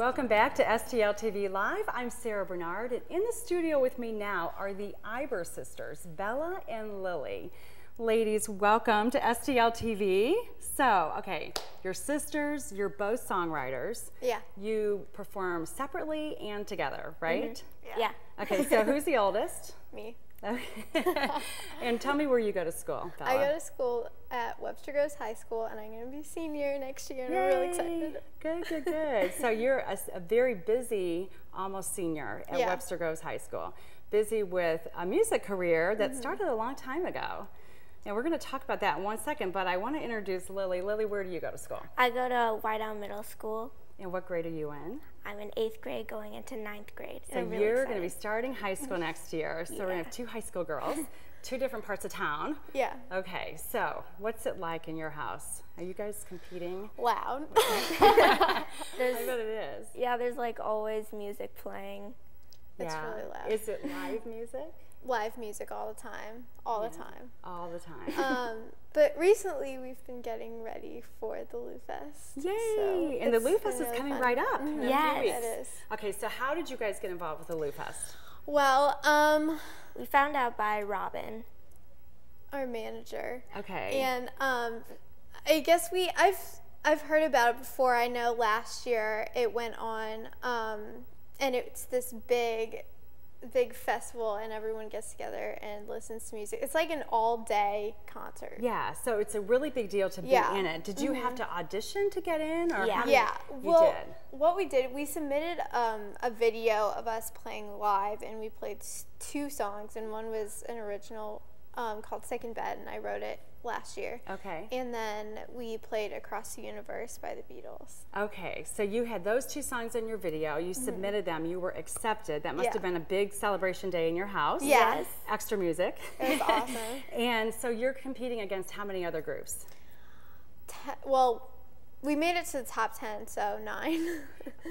Welcome back to STL TV Live. I'm Sarah Bernard, and in the studio with me now are the Ibur sisters, Bella and Lily. Ladies, welcome to STL TV. So, okay, your sisters, you're both songwriters. Yeah. You perform separately and together, right? Mm-hmm. Yeah. Okay, so who's the oldest? Me. and tell me where you go to school, Bella. I go to school at Webster Groves High School, and I'm going to be senior next year, and I'm really excited. Good, good, good. so you're a, a, very busy, almost senior at Yeah. Webster Groves High School, busy with a music career that Mm-hmm. started a long time ago. And we're going to talk about that in one second, but I want to introduce Lily. Lily, where do you go to school? I go to White Owl Middle School. And what grade are you in? I'm in eighth grade going into ninth grade. So really you're going to be starting high school next year. So we're going to have two high school girls, two different parts of town. Yeah. Okay, so what's it like in your house? Are you guys competing? Loud. I bet it is. yeah, there's like always music playing. It's yeah. really loud. Is it live music? Live music all the time. All the time. All the time. Um, but recently, we've been getting ready for the Lou Fest. Yay! so and the it's Lou been Fest is coming fun. right up. in a few Yes. It is. Okay, so how did you guys get involved with the Lou Fest? Well, um, We found out by Robin. our manager. Okay. And um, I guess we I've I've heard about it before. I know last year it went on, um, and it's this big, big festival, and everyone gets together and listens to music. It's like an all day concert. yeah, so it's a really big deal to be Yeah. Mm-hmm. in it. Did you have to audition to get in, or Yeah. how Yeah, you well, did. what we did, we submitted um, a video of us playing live, and we played two songs, and one was an original um, called Second Bed, and I wrote it last year. Okay. And then we played Across the Universe by the Beatles. Okay, so you had those two songs in your video. You submitted them. You were accepted. That must Mm-hmm. Yeah. have been a big celebration day in your house. Yes. Extra music. It was awesome. and so you're competing against how many other groups? Te- well, we made it to the top 10, so nine.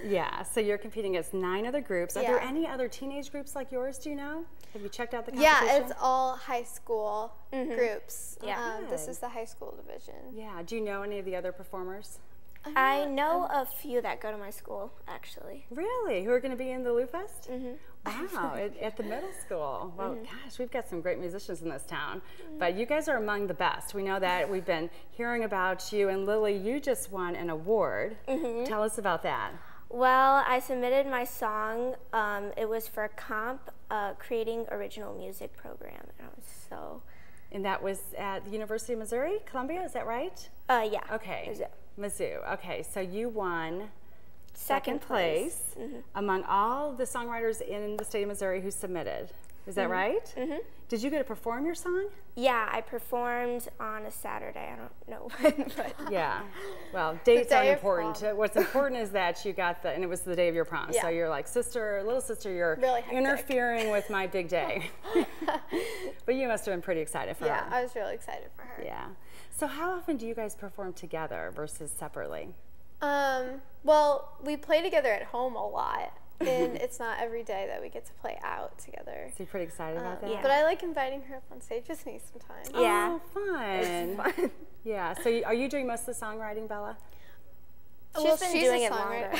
Yeah, so you're competing against nine other groups. Are there any other teenage groups like yours? Do you know? Have you checked out the competition? yeah, it's all high school groups. Yeah. Um, this is the high school division. Yeah. Do you know any of the other performers? I know a few that go to my school, actually. Really? Who are going to be in the Lou Fest? Mm-hmm. Wow, at, at the middle school. Well, gosh, we've got some great musicians in this town. But you guys are among the best. We know that. We've been hearing about you. And Lily, you just won an award. Mm-hmm. Tell us about that. Well, I submitted my song. Um, it was for comp, uh, creating original music program. And I was so, And that was at the University of Missouri, Columbia, is that right? uh, yeah. Okay. It uh, Mizzou. Okay, so you won Second place, Mm-hmm. among all the songwriters in the state of Missouri who submitted. Is that right? Mm-hmm. Did you get to perform your song? Yeah, I performed on a Saturday. I don't know when, but Yeah. Well, dates aren't important. What's important is that you got the, and it was the day of your prom. So you're like, sister, little sister, you're Really interfering with my big day. but you must have been pretty excited for Yeah, her. Yeah, I was really excited for her. Yeah. So how often do you guys perform together versus separately? Um, well, we play together at home a lot, and it's not every day that we get to play out together. So you're pretty excited about Um, that? But I like inviting her up on stage with me sometimes. Yeah. Oh, fun. fun. Yeah. So you, are you doing most of the songwriting, Bella? She's well, been she's doing a it songwriter.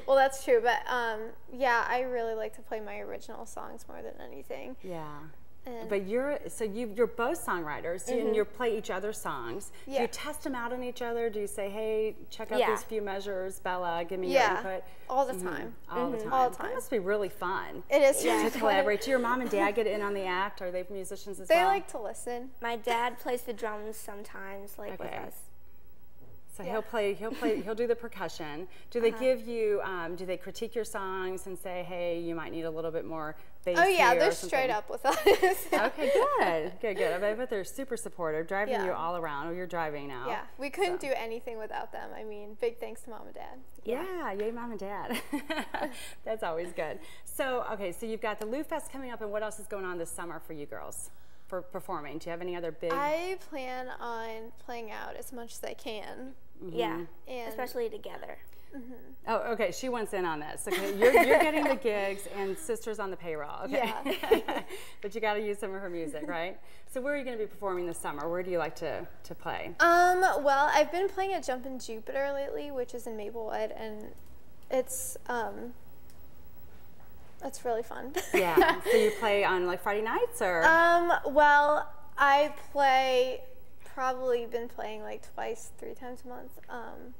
well, that's true, but um, yeah, I really like to play my original songs more than anything. Yeah. And But you're so you you're both songwriters and you play each other's songs. Do Mm-hmm. You test them out on each other? Do you say, "Hey, check out Yeah. these few measures, Bella. Give me yeah, your input." all the time. All the time. All the That time. must be really fun It is to collaborate. Do your mom and dad get in on the act? Are they musicians as They well? like to listen. my dad plays the drums sometimes, like with us. So yeah. he'll play. He'll play. He'll do the percussion. Do they give you? Um, do they critique your songs and say, "Hey, you might need a little bit more bass"? Oh yeah, here," they're straight up with us. Okay, good, good, good. I bet- they're super supportive, driving Yeah. you all around. Oh, you're driving now. yeah, we couldn't do anything without them. I mean, big thanks to mom and dad. Yeah, yay, mom and dad. That's always good. So, okay, so you've got the Lou Fest coming up, and what else is going on this summer for you girls performing? Do you have any other big? I plan on playing out as much as I can. Yeah, And- especially together. oh, okay, she wants in on this. Okay, you're, you're getting the gigs, and sisters on the payroll. Okay, but but you got to use some of her music, right? so where are you going to be performing this summer? Where do you like to, to play? Um, well, I've been playing at Jumpin' Jupiter lately, which is in Maplewood, and it's um, it's really fun. yeah. So you play on like Friday nights or? Um, well, I play probably been playing like twice, three times a month. Um,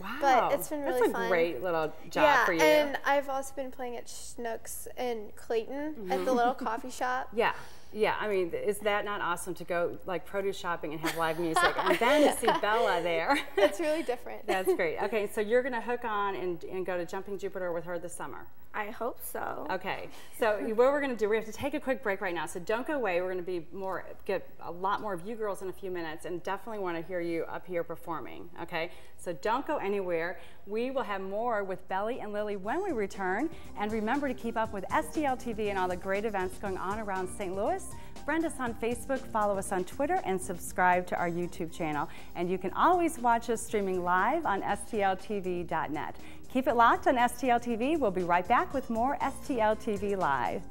wow. But it's been really That's a fun. great little job yeah, for you. and I've also been playing at Schnucks in Clayton at the little coffee shop. yeah. Yeah, I mean, is that not awesome to go like produce shopping and have live music and then to see Bella there? It's really different. That's great. Okay, so you're going to hook on and, and go to Jumping Jupiter with her this summer. I hope so. Okay, so what we're going to do, we have to take a quick break right now. So don't go away. We're going to be more, get a lot more of you girls in a few minutes, and definitely want to hear you up here performing. Okay, so don't go anywhere. We will have more with Belly and Lily when we return. And remember to keep up with STL TV and all the great events going on around St. Louis. Friend us on Facebook, follow us on Twitter, and subscribe to our YouTube channel. And you can always watch us streaming live on STLTV.net. Keep it locked on STL TV. We'll be right back with more STL TV Live.